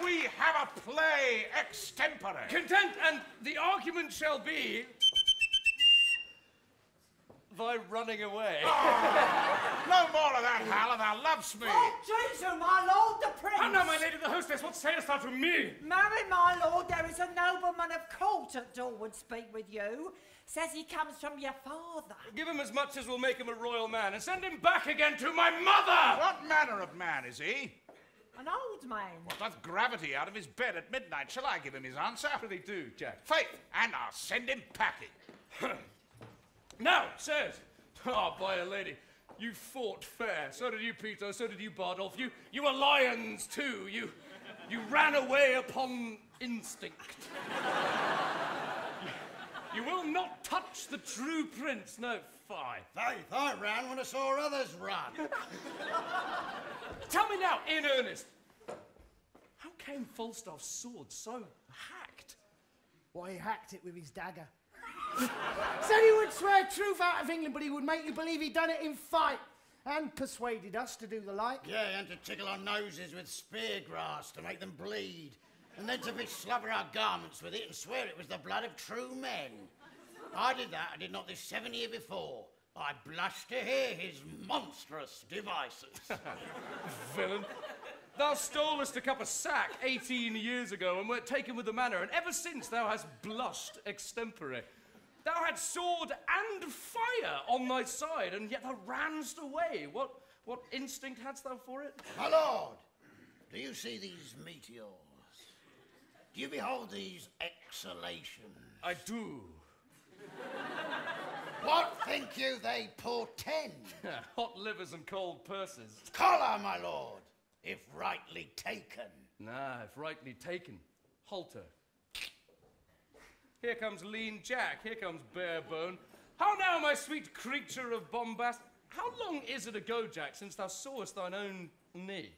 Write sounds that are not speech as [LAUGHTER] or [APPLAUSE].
Shall we have a play extempore? Content, and the argument shall be thy running away. Oh, no more of that, Hal, thou loves me. Oh, Jesu, my lord, the prince! And now, my lady the hostess, what sayest thou to me? Marry, my lord, there is a nobleman of court at door would speak with you. Says he comes from your father. Give him as much as will make him a royal man, and send him back again to my mother! What manner of man is he? An old man. What doth gravity out of his bed at midnight? Shall I give him his answer? Prithee do, Jack. Faith, and I'll send him packing. [CLEARS THROAT] Now, sirs, oh, by a lady, you fought fair. So did you, Peto. So did you, Bardolph. You, you were lions too. You, you ran away upon instinct. [LAUGHS] you, you will not touch the true prince. No, fie. Faith, I ran when I saw others run. Tell me now, in earnest, how came Falstaff's sword so hacked? Why, he hacked it with his dagger. [LAUGHS] Said he would swear truth out of England, but he would make you believe he'd done it in fight. And persuaded us to do the like. Yeah, and to tickle our noses with spear grass to make them bleed. And then to beslubber our garments with it and swear it was the blood of true men. I did that, I did not this seven year before. I blush to hear his monstrous devices. [LAUGHS] Villain. Thou stolest a cup of sack 18 years ago and wert taken with the manner, and ever since thou hast blushed extempore. Thou had sword and fire on thy side, and yet thou ranst away. What, what instinct hadst thou for it? My lord, do you see these meteors? Do you behold these exhalations? I do. What think you they portend? [LAUGHS] Hot livers and cold purses. Choler, my lord, if rightly taken. Nah, if rightly taken. Halter. Here comes lean Jack. Here comes bare bone. How now, my sweet creature of bombast? How long is it ago, Jack, since thou sawest thine own knee?